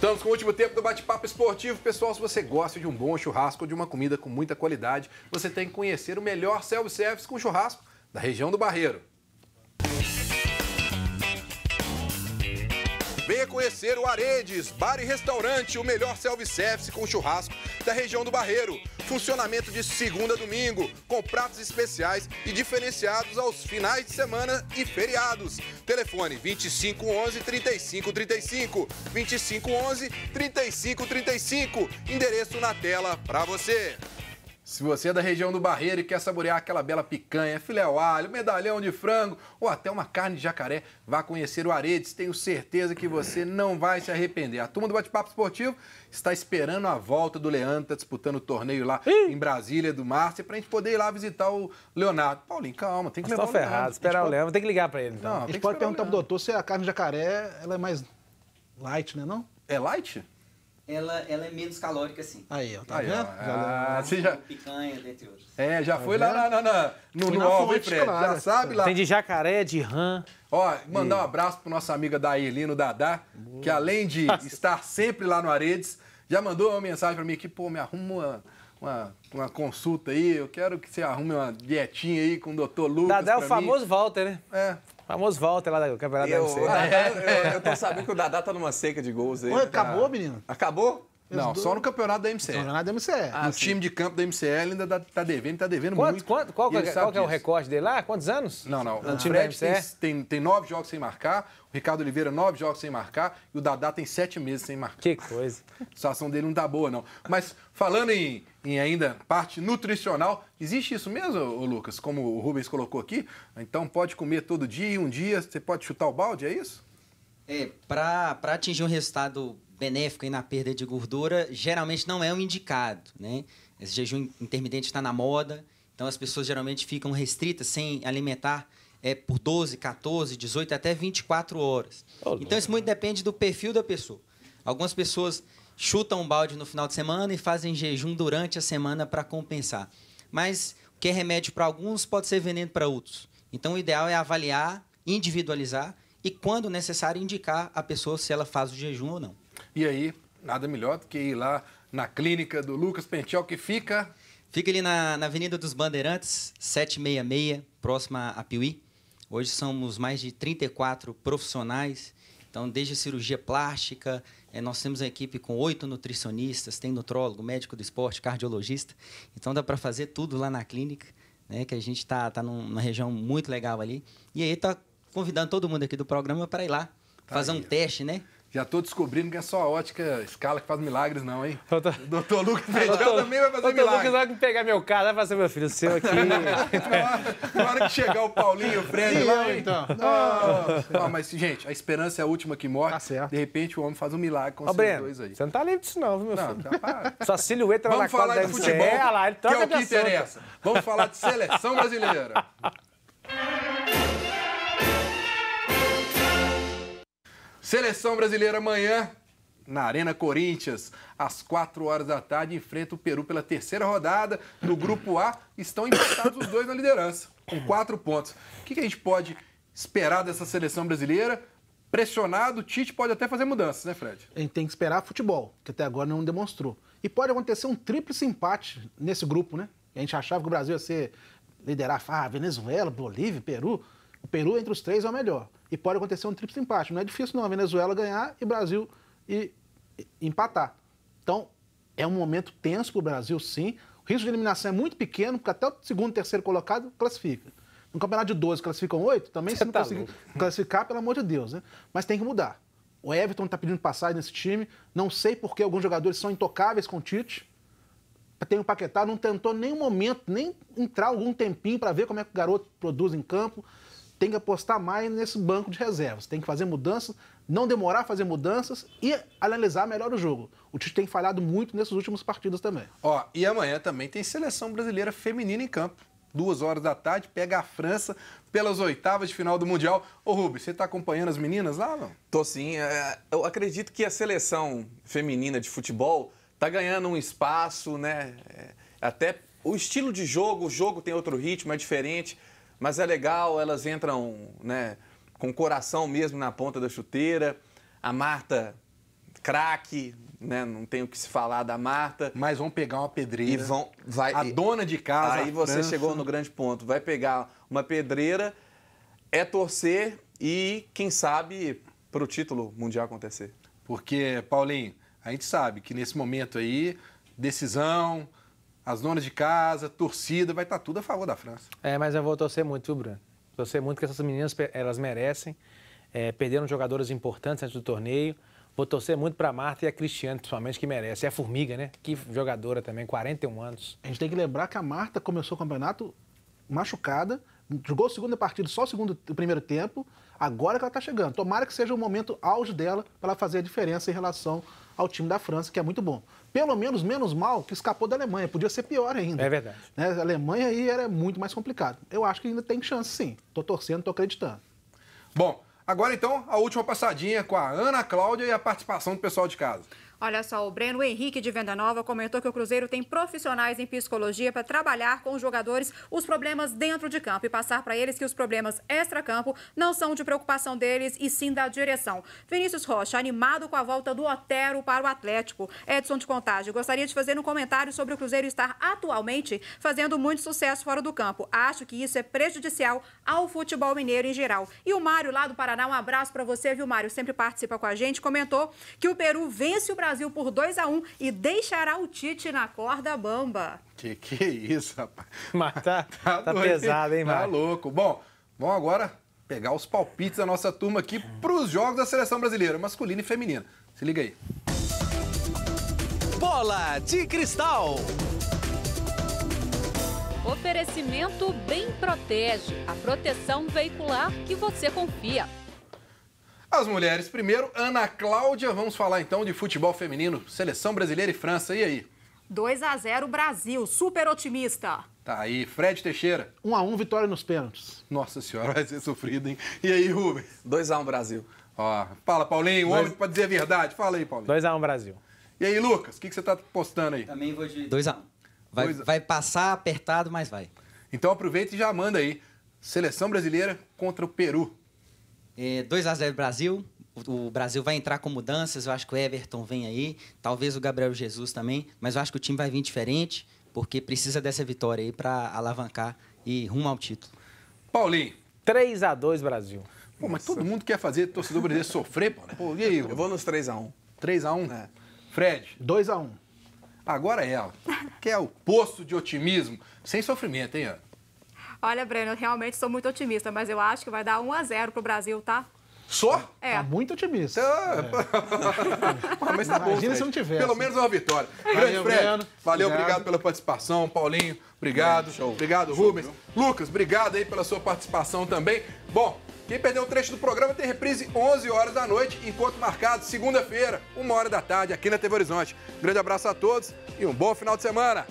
Voltamos com o último tempo do bate-papo esportivo. Pessoal, se você gosta de um bom churrasco de uma comida com muita qualidade, você tem que conhecer o melhor self-service com churrasco da região do Barreiro. Venha conhecer o Aredes, bar e restaurante, o melhor self-service com churrasco da região do Barreiro. Funcionamento de segunda a domingo, com pratos especiais e diferenciados aos finais de semana e feriados. Telefone 2511 3535, 2511 3535. Endereço na tela para você. Se você é da região do Barreiro e quer saborear aquela bela picanha, filé ao alho, medalhão de frango ou até uma carne de jacaré, vá conhecer o Aredes. Tenho certeza que você não vai se arrepender. A turma do Bate-Papo Esportivo está esperando a volta do Leandro, está disputando o torneio lá em Brasília, do Márcia, para a gente poder ir lá visitar o Leonardo. Paulinho, calma, tem que levar Estou o Leandro. ferrado, esperar o Leandro, tem que ligar para ele. Então. Não, A tem gente que pode perguntar pro doutor se a carne de jacaré ela é mais light, né não? É light? Ela, ela é menos calórica, sim. Aí, ó, tá Aí, vendo? Ah, você já, Picanha, dentre outros. é, já foi lá na, no, no alvo, hein, Fred? claro. Já sabe lá. Tem de jacaré, de rã. Ó, mandar um abraço pro nossa amiga Daelino Dadá, que além de estar sempre lá no Aredes, já mandou uma mensagem pra mim aqui, pô, me arruma uma, uma, uma consulta aí, eu quero que você arrume uma dietinha aí com o doutor Lucas Dadá é o pra famoso mim. Walter, né? É. Famoso Walter lá do Campeonato Eu, da MC. Dadá, eu, eu tô sabendo que o Dadá tá numa seca de gols aí. Oi, acabou, menino? Acabou? Não, só no campeonato da MCL. Jornada da MCE. Ah, no sim. time de campo da MCL ainda tá devendo, tá devendo Quanto, muito. quanto, qual, que é- qual que é o recorde dele lá? Quantos anos? Não, não. No O time da Fred tem, tem, tem nove jogos sem marcar, o Ricardo Oliveira nove jogos sem marcar e o Dadá tem sete meses sem marcar. Que coisa. A situação dele não tá boa, não. Mas falando em, em ainda parte nutricional, existe isso mesmo, ô Lucas? Como o Rubens colocou aqui? Então pode comer todo dia e um dia você pode chutar o balde, é isso? É, para atingir um resultado benéfico aí na perda de gordura, geralmente não é o indicado, né? Esse jejum intermitente está na moda, então as pessoas geralmente ficam restritas sem alimentar é, por 12, 14, 18 até 24 horas. Ô, então isso muito depende do perfil da pessoa. Algumas pessoas chutam um balde no final de semana e fazem jejum durante a semana para compensar. Mas o que é remédio para alguns pode ser veneno para outros. Então o ideal é avaliar, individualizar e, quando necessário, indicar a pessoa se ela faz o jejum ou não. E aí, nada melhor do que ir lá na clínica do Lucas Pentel, que fica Fica ali na, na Avenida dos Bandeirantes, 766, próxima a Piuí. Hoje somos mais de 34 profissionais. Então, desde a cirurgia plástica, eh, nós temos a equipe com oito nutricionistas, tem nutrólogo, médico do esporte, cardiologista. Então, dá para fazer tudo lá na clínica, né? Que a gente está tá num- numa região muito legal ali. E aí, tá convidando todo mundo aqui do programa para ir lá, fazer aí, um teste, né? Já tô descobrindo que é só a ótica escala que faz milagres, não, hein? Doutor- O doutor Lucas Pentel também vai fazer Doutor milagre. Lucas vai pegar meu carro, vai fazer meu filho, seu aqui. Na hora- Na hora que chegar o Paulinho, o Fred E lá, eu, então? Ah, ah, mas, gente, a esperança é a última que morre. Tá certo. De repente o homem faz um milagre com esses dois aí. você não tá livre disso não, viu, meu Não, filho? para. Sua silhueta lá na Vamos quadra falar da futebol, Olha lá, ele que troca é o que interessa. Vamos falar de seleção brasileira. Seleção brasileira amanhã, na Arena Corinthians, às 4 horas da tarde, enfrenta o Peru pela terceira rodada do Grupo A. Estão empatados os dois na liderança, com quatro pontos. O que a gente pode esperar dessa seleção brasileira? Pressionado, o Tite pode até fazer mudanças, né, Fred? A gente tem que esperar futebol, que até agora não demonstrou. E pode acontecer um tríplice empate nesse grupo, né? A gente achava que o Brasil ia ser liderar, ah, Venezuela, Bolívia, Peru. O Peru entre os três é o melhor. E pode acontecer um tríplice empate. Não é difícil não a Venezuela ganhar e o Brasil e, e- empatar. Então, é um momento tenso para o Brasil, sim. O risco de eliminação é muito pequeno, porque até o segundo, terceiro colocado classifica. No campeonato de 12 classificam oito, também se não tá conseguir classificar, pelo amor de Deus, né? Mas tem que mudar. O Everton está pedindo passagem nesse time. Não sei por que alguns jogadores são intocáveis com o Tite. Tem o Paquetá, não tentou nenhum momento, nem entrar algum tempinho para ver como é que o garoto produz em campo. Tem que apostar mais nesse banco de reservas. Tem que fazer mudanças, não demorar a fazer mudanças e analisar melhor o jogo. O Tite tem falhado muito nesses últimos partidos também. Ó, e amanhã também tem seleção brasileira feminina em campo. Duas horas da tarde, pega a França pelas oitavas de final do Mundial. Ô, Rubens, você tá acompanhando as meninas lá, não? Tô sim. É, Eu acredito que a seleção feminina de futebol tá ganhando um espaço, né? É, Até o estilo de jogo, o jogo tem outro ritmo, é diferente, mas é legal, elas entram, né, com o coração mesmo na ponta da chuteira. A Marta craque, né? Não tem o que se falar da Marta. Mas vão pegar uma pedreira. E vão. Vai, A dona de casa. Aí você França. chegou no grande ponto. Vai pegar uma pedreira, é torcer e, quem sabe, para o título mundial acontecer. Porque, Paulinho, a gente sabe que nesse momento aí, decisão, as donas de casa, torcida, vai estar tudo a favor da França. É, mas eu vou torcer muito, viu, Bruno? Torcer muito que essas meninas, elas merecem. É, perderam jogadores importantes antes do torneio. Vou torcer muito para a Marta e a Cristiane, principalmente, que merece. E a Formiga, né? Que jogadora também, 41 anos. A gente tem que lembrar que a Marta começou o campeonato machucada, jogou a segunda partida só o segundo o primeiro tempo, agora que ela está chegando. Tomara que seja o momento auge dela para ela fazer a diferença em relação ao time da França, que é muito bom. Pelo menos menos mal que escapou da Alemanha, podia ser pior ainda. É verdade. Né? A Alemanha aí era muito mais complicado. Eu acho que ainda tem chance sim. Tô torcendo, tô acreditando. Bom, agora então, a última passadinha com a Ana Cláudia e a participação do pessoal de casa. Olha só, o Breno Henrique de Venda Nova comentou que o Cruzeiro tem profissionais em psicologia para trabalhar com os jogadores os problemas dentro de campo e passar para eles que os problemas extra-campo não são de preocupação deles e sim da direção. Vinícius Rocha, animado com a volta do Otero para o Atlético. Edson de Contagem, gostaria de fazer um comentário sobre o Cruzeiro estar atualmente fazendo muito sucesso fora do campo. Acho que isso é prejudicial ao futebol mineiro em geral. E o Mário, lá do Paraná, um abraço para você, viu, Mário? Sempre participa com a gente. Comentou que o Peru vence o Brasil por 2 a 1 e deixará o Tite na corda bamba. Que que é isso, rapaz? Mas tá, tá, doido, pesado, hein, Tá Mário? louco. Bom, vamos agora pegar os palpites da nossa turma aqui para os jogos da seleção brasileira, masculina e feminina. Se liga aí. Bola de Cristal. Oferecimento Bem Protege, a proteção veicular que você confia. As mulheres primeiro, Ana Cláudia, vamos falar então de futebol feminino, seleção brasileira e França. E aí? 2 a 0 Brasil, super otimista. Tá aí, Fred Teixeira. Um a um, vitória nos pênaltis. Nossa senhora, vai ser sofrido, hein? E aí, Rubens? 2x1 Brasil. Ó, fala, Paulinho, um homem pra dizer a verdade. Fala aí, Paulinho. 2x1 Brasil. E aí, Lucas, o que, que você tá postando aí? Também vou de 2x1. Vai, Dois a- vai passar apertado, mas vai. Então aproveita e já manda aí. Seleção brasileira contra o Peru. É, 2x0 Brasil. O Brasil vai entrar com mudanças. Eu acho que o Everton vem aí. Talvez o Gabriel Jesus também. Mas eu acho que o time vai vir diferente, porque precisa dessa vitória aí para alavancar e rumo ao título. Paulinho. 3x2 Brasil. Pô, mas todo mundo quer fazer torcedor brasileiro sofrer, pô. Pô, e aí? Eu vou nos 3x1. 3x1? É. Fred, 2 a 1 agora é ela. Que é o poço de otimismo, sem sofrimento, hein, Ana? Olha, Breno, eu realmente sou muito otimista, mas eu acho que vai dar 1 a 0 pro Brasil, tá? Só? É. Tá muito otimista. Ah, mas tá bom, Imagina se não tivesse. Pelo menos uma vitória. Grande Valeu, Fred. Breno. Valeu, obrigado. Obrigado. pela participação. Paulinho, obrigado. Obrigado, Rubens. Lucas, obrigado aí pela sua participação também. Bom, quem perdeu o trecho do programa tem reprise 11 horas da noite, enquanto marcado segunda-feira, 1 hora da tarde, aqui na TV Horizonte. Grande abraço a todos e um bom final de semana.